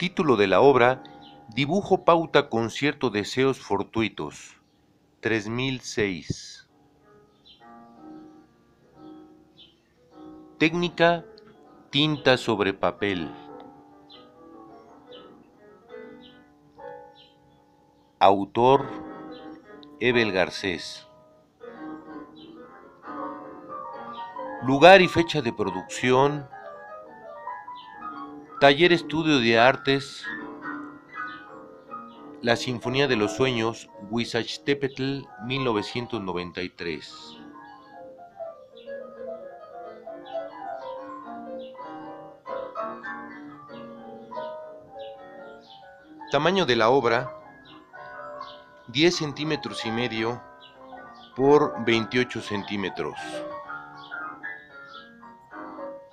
Título de la obra Dibujo pauta con ciertos deseos fortuitos. 3006. Técnica tinta sobre papel. Autor Ebel Garcés. Lugar y fecha de producción. Taller Estudio de Artes. La Sinfonía de los Sueños, Huizachtepetl, 1993. Tamaño de la obra 10 centímetros y medio por 28 centímetros.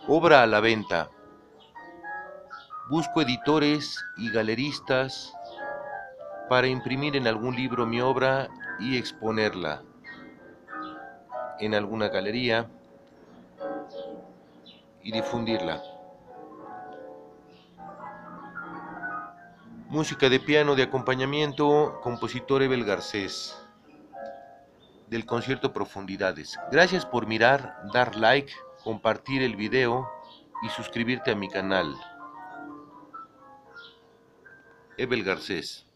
Obra a la venta. Busco editores y galeristas para imprimir en algún libro mi obra y exponerla en alguna galería y difundirla. Música de piano de acompañamiento, compositor Ebel Garcés, del concierto Profundidades. Gracias por mirar, dar like, compartir el video y suscribirte a mi canal. Ebel Garcés.